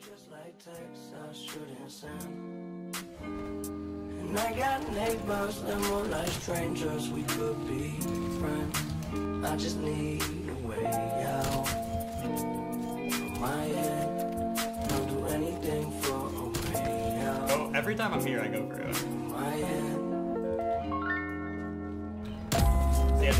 Just like texts I shouldn't send. And I got neighbors that more like strangers. We could be friends. I just need a way out from my head. I'll do anything for a way out. Oh, every time I'm here, I go for it. My head. Yeah,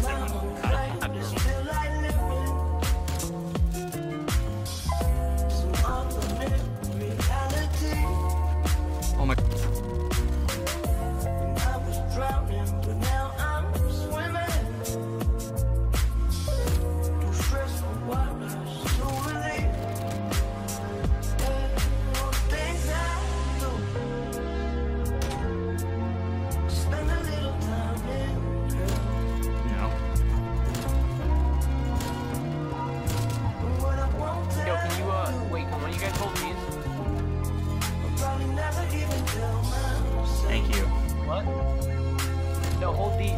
hold these.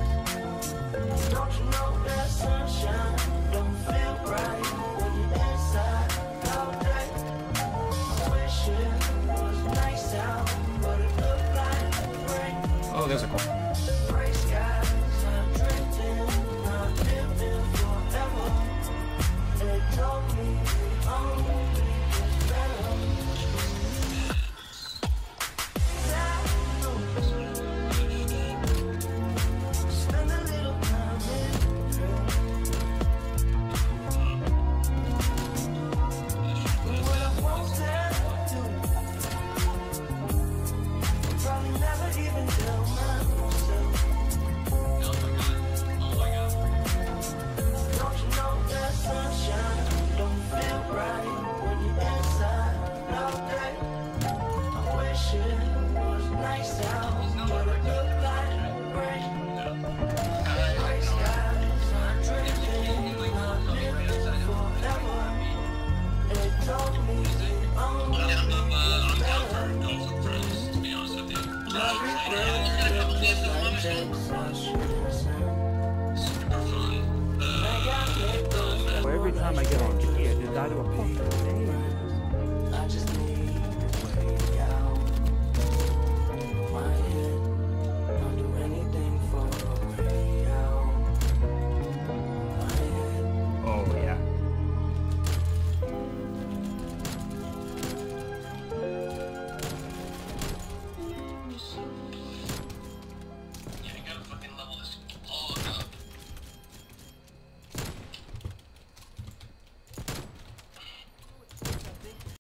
Don't you know that sunshine don't feel right when you're inside all day? I wish it was nice out, but it looked like rain. Oh, there's a cool. Every time I get on here, they die to a pump.